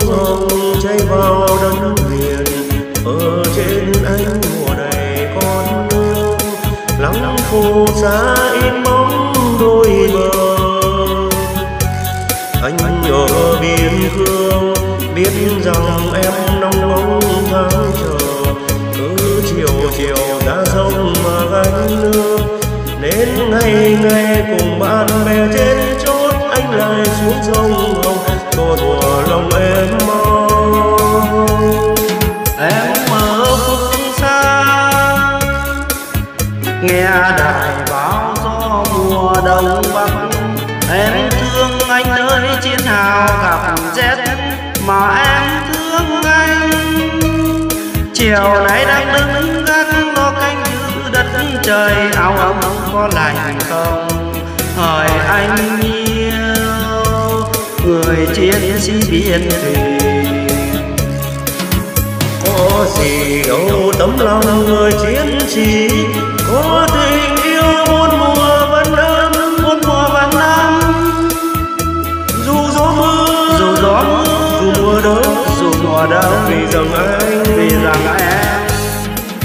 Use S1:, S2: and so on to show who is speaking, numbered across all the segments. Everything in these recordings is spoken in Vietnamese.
S1: sông hồng chảy vào đất liền. Ở trên anh mùa này con nước lắng khô sa in bóng đôi bờ. Anh ở biên cương biết rằng em nóng bóng tháng chờ. Cứ chiều chiều ra sông mà gánh nước, đến ngày ngày cùng bạn bè trên chốt anh lại xuống sông.
S2: Nghe đài báo gió mùa đông bắc, em thương anh nơi chiến hào gặp rét mà em thương anh. Chiều nay đang đứng gác lo canh giữ đất trời, áo ấm có lành không? Hỏi anh yêu, người chiến sĩ biên thủy.
S1: Có gì đâu, tấm lòng người chiến sĩ có tình yêu muôn mùa vẫn ấm
S2: một mùa vàng năm
S1: dù gió mưa
S2: dù gió mưa
S1: dù mùa đông
S2: dù mùa đông
S1: vì rằng anh
S2: vì rằng em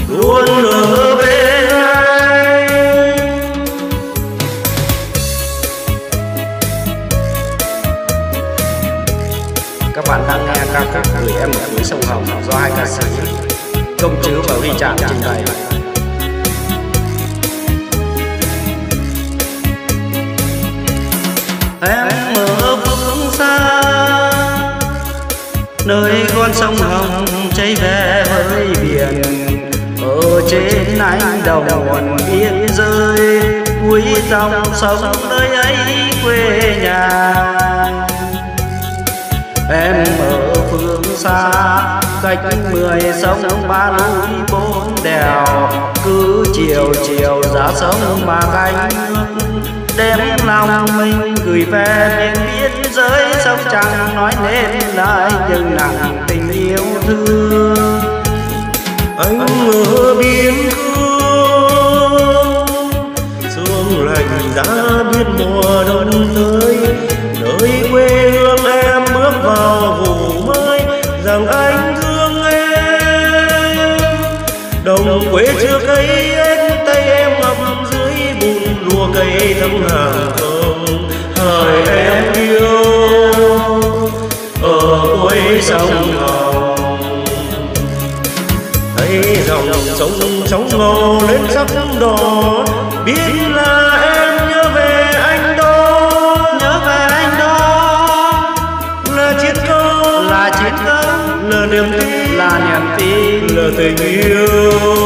S1: luôn ở bên anh.
S2: Các bạn đang nghe ca khúc gửi em ở cuối sông hồng do hai ca sĩ công chứ và huy trạm trình bày em ở phương xa. Nơi con sông hồng chảy về với biển, ở trên anh đồng nguồn biên rơi. Cuối dòng sông nơi ấy quê nhà. Em ở phương xa, cách mười sông ba núi bốn đèo. Cứ chiều chiều ra sông mà canh nước đem lòng mình gửi về miền biên giới, sông chẳng nói nên lời nhưng nặng tình yêu thương.
S1: Anh ở biên cương sương lạnh giá biết mùa đông tới. Nơi quê hương em bước vào vụ mới, rằng anh thương em. Đồng quê chưa cây anh tay em ngập dưới lúa cây thấm hàng không? Hỏi em yêu ở cuối sông hồng. Thấy dòng sông sóng ngầu lên sắc đỏ biết là em nhớ về anh đó.
S2: Nhớ về anh đó.
S1: Là chiến công
S2: là chiến công.
S1: là niềm tin
S2: là niềm tin.
S1: là tình yêu